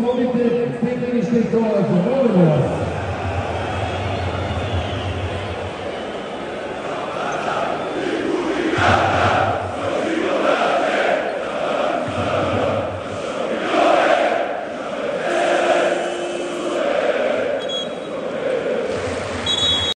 Molite stepenište i dolaze, molimo vas.